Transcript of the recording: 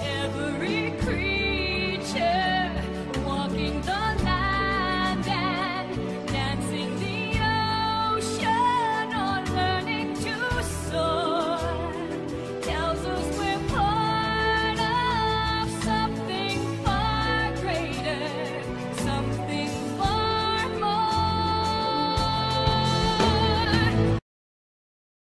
Ever